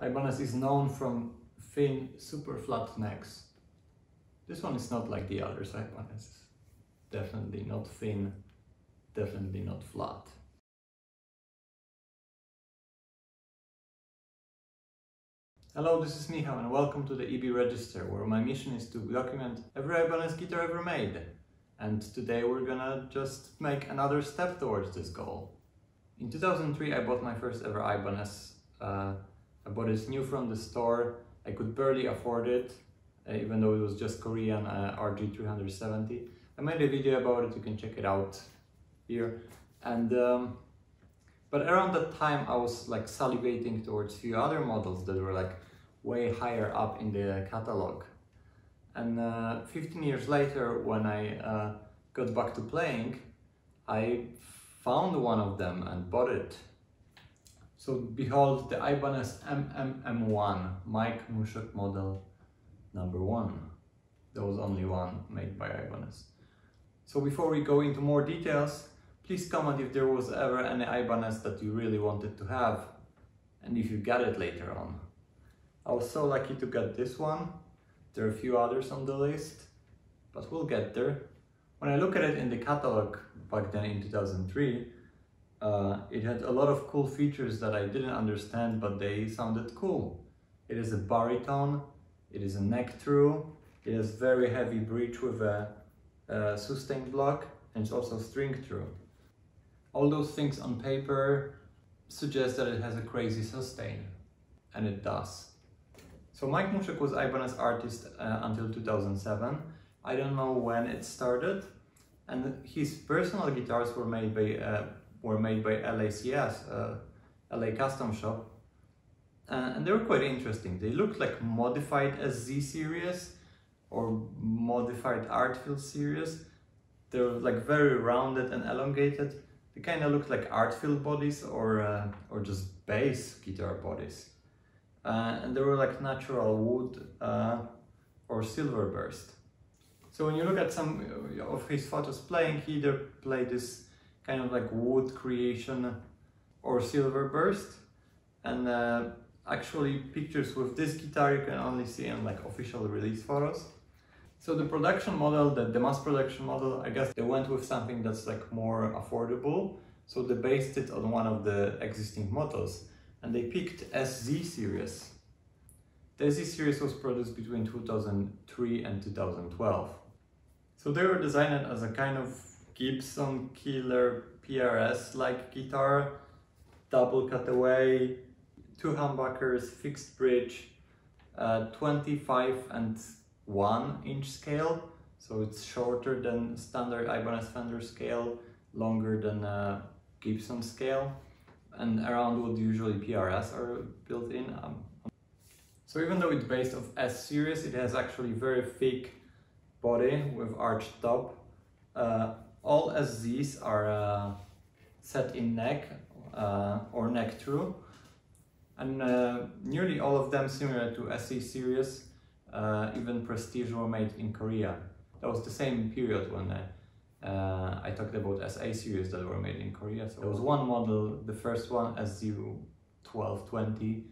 Ibanez is known from thin, super flat necks. This one is not like the others, Ibanez. Definitely not thin, definitely not flat. Hello, this is Michał and welcome to the Ibby Register, where my mission is to document every Ibanez guitar ever made. And today we're gonna just make another step towards this goal. In 2003 I bought my first ever Ibanez. Uh, I bought it new from the store. I could barely afford it, uh, even though it was just Korean uh, RG370. I made a video about it, you can check it out here. And um, but around that time I was like salivating towards few other models that were like way higher up in the catalog. And uh, 15 years later, when I uh, got back to playing, I found one of them and bought it. So behold the Ibanez MMM1 Mike Mushok model number one. There was only one made by Ibanez. So before we go into more details, please comment if there was ever any Ibanez that you really wanted to have and if you got it later on. I was so lucky to get this one. There are a few others on the list, but we'll get there. When I look at it in the catalog back then in 2003, uh, it had a lot of cool features that I didn't understand, but they sounded cool. It is a baritone, it is a neck through, it has very heavy bridge with a, a sustain block, and it's also string through. All those things on paper suggest that it has a crazy sustain, and it does. So Mike Mushok was Ibanez artist uh, until 2007. I don't know when it started, and his personal guitars were made by uh, were made by LACS, uh, LA Custom Shop, uh, and they were quite interesting. They looked like modified SZ series or modified Artfield series. They were like very rounded and elongated. They kind of looked like Artfield bodies or uh, or just bass guitar bodies uh, and they were like natural wood uh, or silver burst. So when you look at some of his photos playing, he either played this kind of like wood creation or silver burst, and uh, actually pictures with this guitar you can only see in like official release photos. So the production model, the, the mass production model, I guess they went with something that's like more affordable. So they based it on one of the existing models and they picked SZ series. The SZ series was produced between 2003 and 2012. So they were designed as a kind of Gibson killer PRS-like guitar, double cutaway, two humbuckers, fixed bridge, uh, 25 and 1 inch scale, so it's shorter than standard Ibanez Fender scale, longer than a Gibson scale and around what usually PRS are built in. Um, so even though it's based of S series, it has actually very thick body with arched top. Uh, all SZs are uh, set in neck uh, or neck through and uh, nearly all of them similar to SE series, uh, even Prestige were made in Korea. That was the same period when uh, uh, I talked about SA series that were made in Korea. So there was one model, the first one, SZ1220,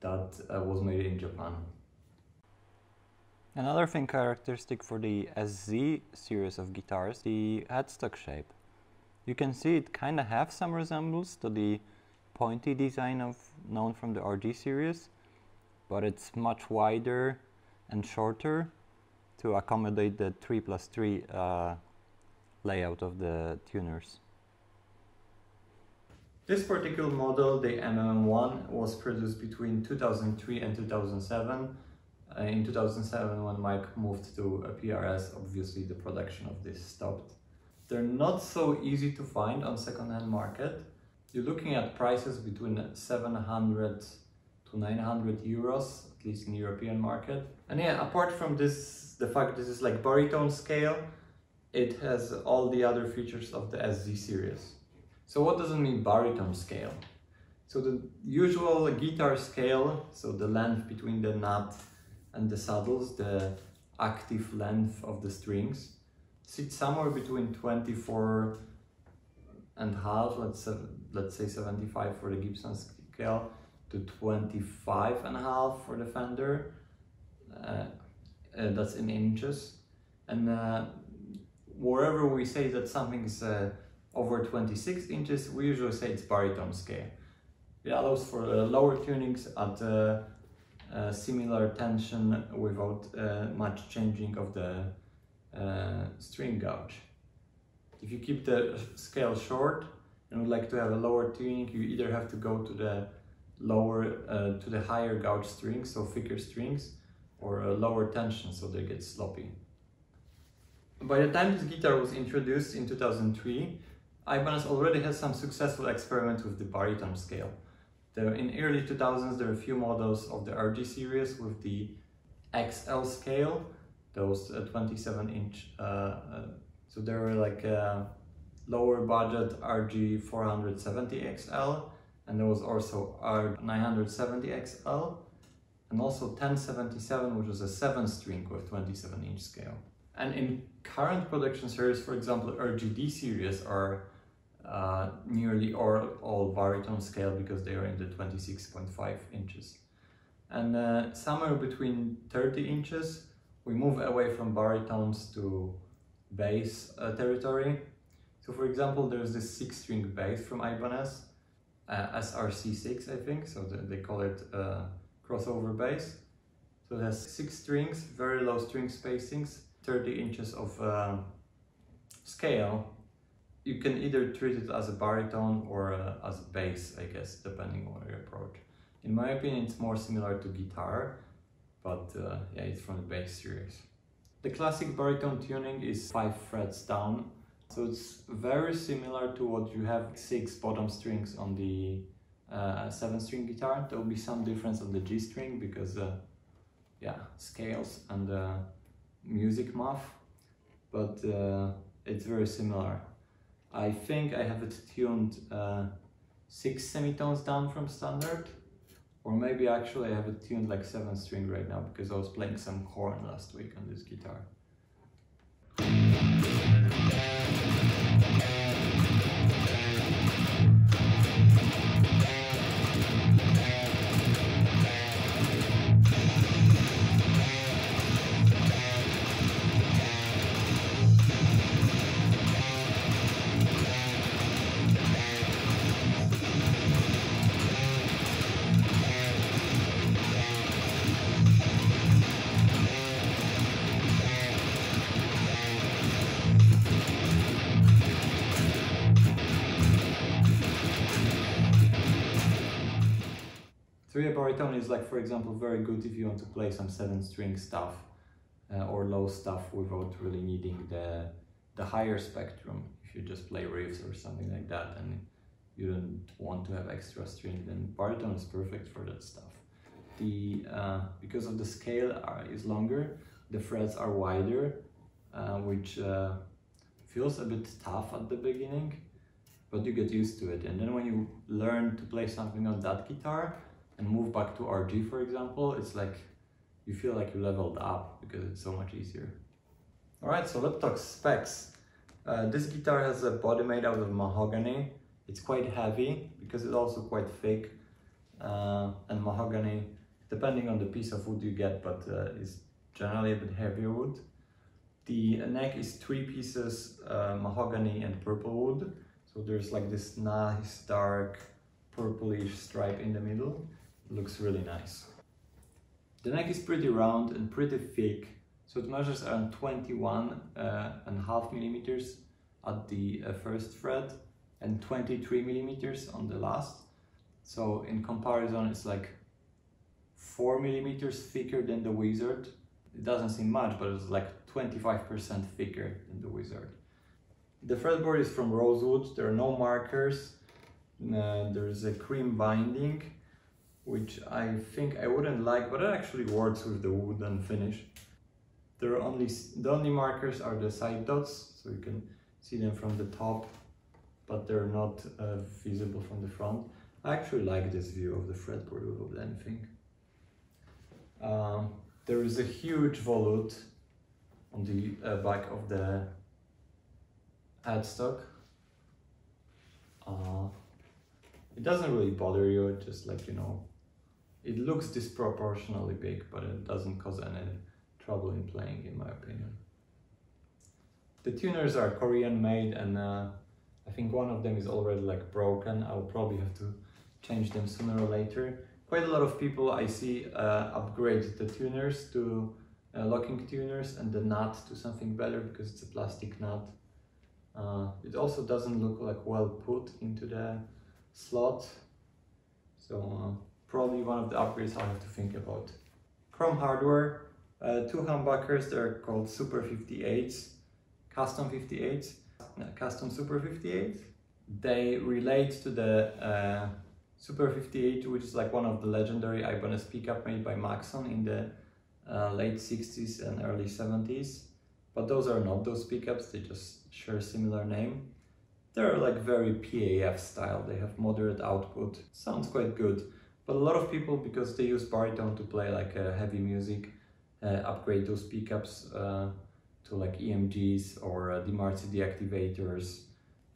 that uh, was made in Japan. Another thing characteristic for the SZ series of guitars, the headstock shape. You can see it kind of have some resemblance to the pointy design of known from the RG series, but it's much wider and shorter to accommodate the 3 plus 3 uh, layout of the tuners. This particular model, the MMM1, was produced between 2003 and 2007. Uh, in 2007, when Mike moved to a PRS, obviously the production of this stopped. They're not so easy to find on second-hand market. You're looking at prices between 700 to 900 euros, at least in the European market. And yeah, apart from this, the fact this is like baritone scale, it has all the other features of the SZ series. So what does it mean baritone scale? So the usual guitar scale, so the length between the nut and the saddles, the active length of the strings, sits somewhere between 24 and half, let's, let's say 75 for the Gibson scale, to 25 and a half for the fender. Uh, uh, that's in inches. And uh, wherever we say that something is uh, over 26 inches, we usually say it's baritone scale. It allows for uh, lower tunings at uh, similar tension without much changing of the string gauge. If you keep the scale short and would like to have a lower tuning, you either have to go to the lower, uh, to the higher gauge strings, so thicker strings, or a lower tension, so they get sloppy. By the time this guitar was introduced in 2003, Ibanez already had some successful experiments with the baritone scale. There, in early 2000s, there were a few models of the RG series with the XL scale, those uh, 27 inch uh, uh, so there were like lower budget RG 470 XL and there was also R970 XL and also 1077 which was a 7 string with 27 inch scale. And in current production series, for example, RGD series are uh, nearly all, all baritone scale because they are in the 26.5 inches. And uh, somewhere between 30 inches, we move away from baritones to bass uh, territory. So for example, there's this six string bass from Ibanez, uh, SRC6 I think, so the, they call it uh, crossover bass. So it has six strings, very low string spacings, 30 inches of uh, scale. You can either treat it as a baritone or uh, as a bass, I guess, depending on your approach. In my opinion, it's more similar to guitar, but uh, yeah, it's from the bass series. The classic baritone tuning is 5 frets down, so it's very similar to what you have 6 bottom strings on the uh, 7 string guitar. There will be some difference on the G string because uh, yeah, scales and uh, music math, but it's very similar. I think I have it tuned uh, 6 semitones down from standard or maybe actually I have it tuned like 7 string right now because I was playing some Korn last week on this guitar. Baritone is like, for example, very good if you want to play some seven string stuff uh, or low stuff without really needing the, the higher spectrum. If you just play riffs or something like that and you don't want to have extra string, then baritone is perfect for that stuff. The, uh, because of the scale are, is longer, the frets are wider, uh, which uh, feels a bit tough at the beginning, but you get used to it. And then when you learn to play something on that guitar, and move back to RG, for example, it's like you feel like you leveled up because it's so much easier. All right, so let's talk specs. Uh, this guitar has a body made out of mahogany. It's quite heavy because it's also quite thick uh, and mahogany, depending on the piece of wood you get, but uh, is generally a bit heavier wood. The neck is three pieces uh, mahogany and purple wood. So there's like this nice dark purplish stripe in the middle looks really nice. The neck is pretty round and pretty thick, so it measures around 21 uh, and a half millimeters at the uh, first fret and 23 millimeters on the last. So in comparison, it's like 4 millimeters thicker than the Wizard. It doesn't seem much, but it's like 25% thicker than the Wizard. The fretboard is from rosewood, there are no markers, uh, there's a cream binding which I think I wouldn't like, but it actually works with the wooden finish. There are only the only markers are the side dots, so you can see them from the top, but they're not uh, visible from the front. I actually like this view of the fretboard without anything. Um, there is a huge volute on the uh, back of the headstock. Uh, it doesn't really bother you, just like, you know, It looks disproportionately big, but it doesn't cause any trouble in playing, in my opinion. The tuners are Korean made and uh, I think one of them is already like broken. I'll probably have to change them sooner or later. Quite a lot of people I see uh, upgrade the tuners to uh, locking tuners and the nut to something better because it's a plastic nut. Uh, it also doesn't look like well put into the slot. So uh, probably one of the upgrades I'll have to think about. Chrome hardware, uh, two humbuckers, they're called Super 58s, custom 58s, uh, custom Super 58s. They relate to the uh, Super 58, which is like one of the legendary Ibanez pickup made by Maxon in the uh, late 60s and early 70s. But those are not those pickups, they just share a similar name. They're like very PAF style, they have moderate output, sounds quite good. But a lot of people, because they use baritone to play like uh, heavy music, uh, upgrade those pickups uh, to like EMGs or uh, DiMarzio deactivators.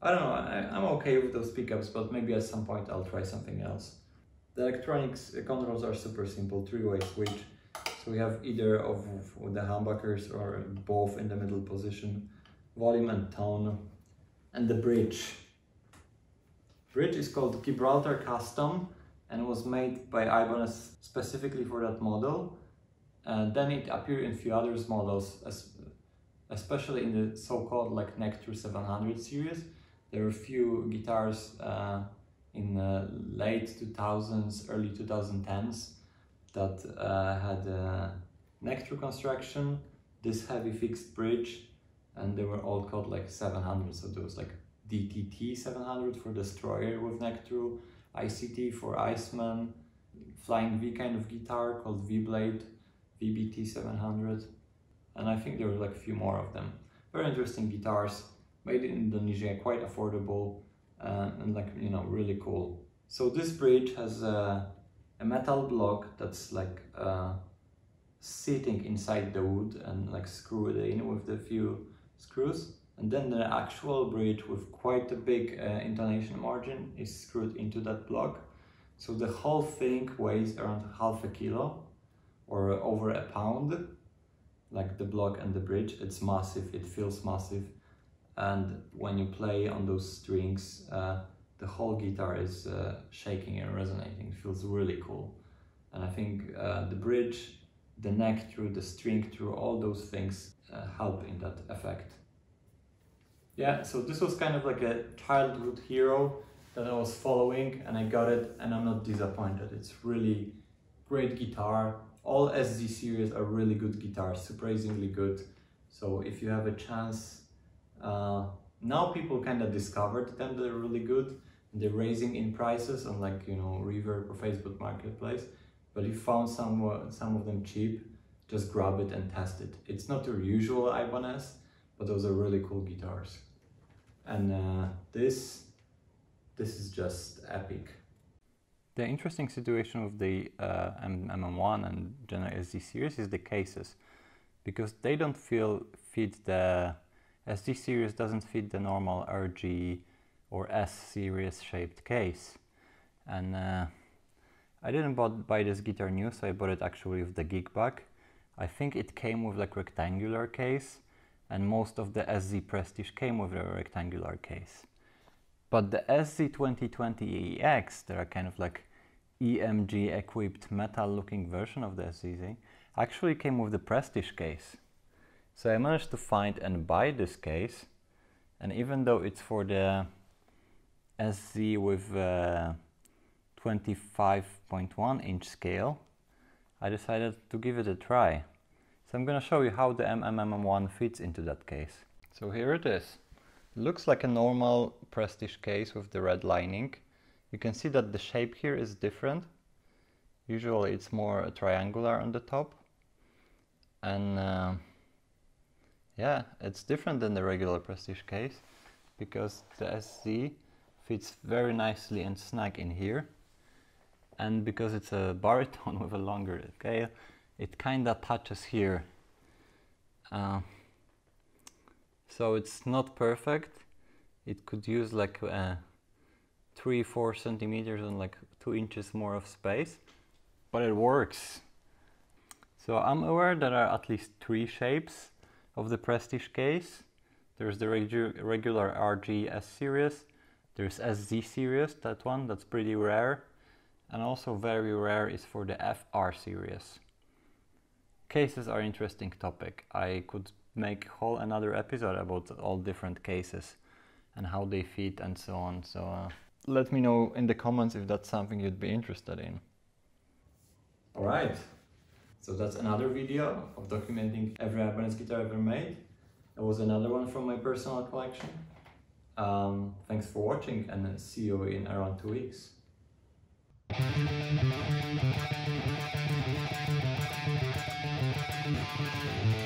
I don't know, I, I'm okay with those pickups, but maybe at some point I'll try something else. The electronics controls are super simple, three-way switch. So we have either of the humbuckers or both in the middle position, volume and tone, and the bridge. Bridge is called Gibraltar Custom and was made by Ibanez specifically for that model. And then it appeared in few other models, especially in the so-called like Nectar 700 series. There were a few guitars uh, in the late 2000s, early 2010s that uh, had a Nectar construction, this heavy fixed bridge, and they were all called like 700. So there was like DTT 700 for Destroyer with Nectar, ICT for Iceman, Flying V kind of guitar called V-Blade, VBT 700, and I think there were like a few more of them. Very interesting guitars, made in Indonesia, quite affordable, uh, and like, you know, really cool. So this bridge has a, a metal block that's like uh, sitting inside the wood and like screwed in with a few screws. And then the actual bridge with quite a big uh, intonation margin is screwed into that block. So the whole thing weighs around half a kilo or over a pound, like the block and the bridge. It's massive, it feels massive. And when you play on those strings, uh, the whole guitar is uh, shaking and resonating. It feels really cool. And I think uh, the bridge, the neck through, the string through, all those things uh, help in that effect. Yeah, so this was kind of like a childhood hero that I was following and I got it and I'm not disappointed. It's really great guitar. All SZ series are really good guitars, surprisingly good. So if you have a chance, uh, now people kind of discovered them, they're really good. And they're raising in prices on like, you know, Reverb or Facebook Marketplace. But if you found some, some of them cheap, just grab it and test it. It's not your usual Ibanez, but those are really cool guitars and uh, this this is just epic. The interesting situation with the uh, MM1 and General SZ series is the cases, because they don't feel fit the SZ series doesn't fit the normal RG or S series shaped case, and uh, I didn't bought, buy this guitar new, so I bought it actually with the gig bag. I think it came with like rectangular case, and most of the SZ Prestige came with a rectangular case. But the SZ2020EX, they are kind of like EMG equipped metal looking version of the SZZ, actually came with the Prestige case. So I managed to find and buy this case, and even though it's for the SZ with uh, 25.1 inch scale, I decided to give it a try. So I'm going to show you how the MMM1 fits into that case. So here it is. It looks like a normal Prestige case with the red lining. You can see that the shape here is different. Usually it's more triangular on the top. And uh, yeah, it's different than the regular Prestige case because the SZ fits very nicely and snug in here. And because it's a baritone with a longer scale, it kind of touches here. Uh, so it's not perfect. It could use like uh, three, four centimeters and like two inches more of space. but it works. So I'm aware there are at least three shapes of the Prestige case. There's the regu regular RGS series, there's SZ series, that one, that's pretty rare, and also very rare is for the FR series. Cases are interesting topic. I could make whole another episode about all different cases and how they fit and so on. So uh, let me know in the comments if that's something you'd be interested in. Alright, so that's another video of documenting every Ibanez guitar ever made. That was another one from my personal collection. Um, thanks for watching and see you in around two weeks. Thank you.